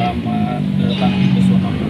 Selamat datang di Pesona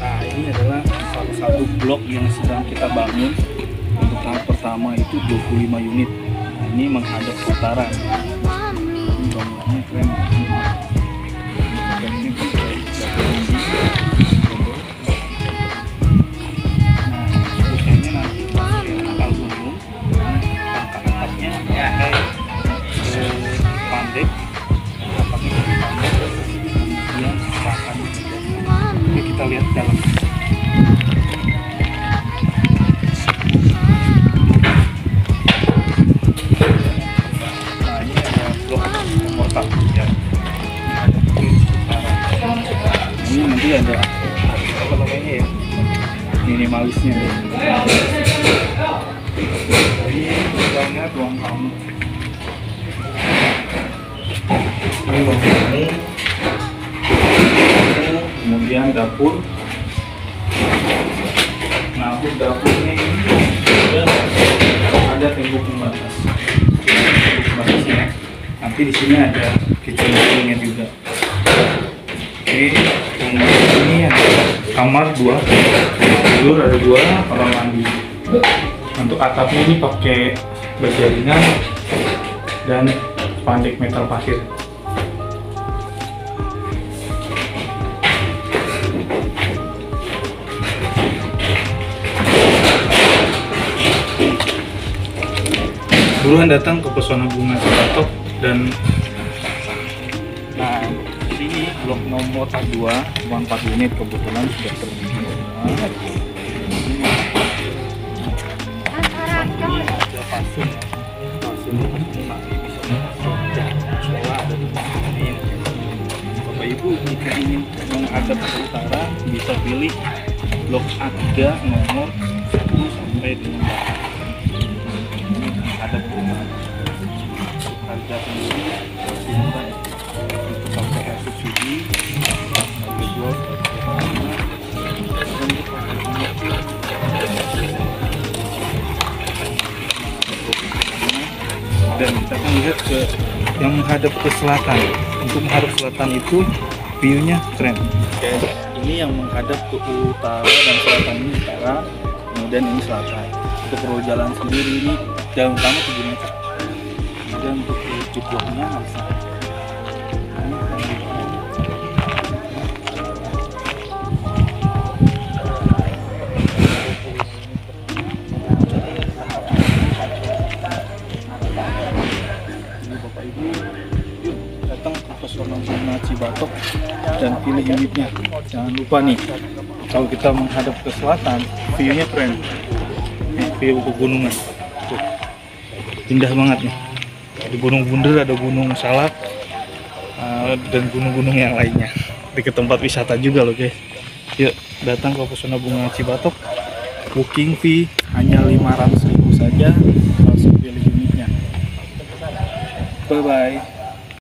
Nah ini adalah salah satu blok yang sedang kita bangun untuk tahap pertama itu 25 unit. Nah, ini menghadap utara. Ini bangunannya keren. Kita lihat dalam. Nah ini ya. Ini ya ya. ini ruang tamu ini ruang tamu kemudian dapur. Nah untuk dapurnya ini ada tembok pembatas. Tembok pembatasnya. Nanti di sini ada kitchen nya juga. Oke kemudian ini ada kamar dua. Tidur ada dua kamar mandi. Untuk atapnya ini pakai baja ringan dan spandek metal pasir buruan datang ke pesona bunga Cibatok dan nah sini blok nomor 2 cuma 4 unit kebetulan sudah terbuka bisa Bapak Ibu jika ingin menghadap ke bisa pilih blok A3 nomor 1 sampai dengan 8 ada perumahan harga sendiri dan kita akan lihat ke yang menghadap ke selatan. Untuk menghadap selatan itu view-nya keren. Oke, ini yang menghadap ke utara dan selatan ini utara kemudian ini selatan untuk perlu jalan sendiri ini jalan utama 7 meter kemudian untuk di bloknya bisa ke Cibatok dan pilih unitnya. Jangan lupa nih, kalau kita menghadap ke selatan, view-nya keren. View pegunungan. Tuh. Indah banget nih. Di Gunung Bunder ada Gunung Salak uh, dan gunung-gunung yang lainnya. Di tempat wisata juga loh guys. Yuk datang ke Pesona Bunga Cibatok. Booking fee hanya 500.000 saja. Langsung pilih unitnya. Bye bye.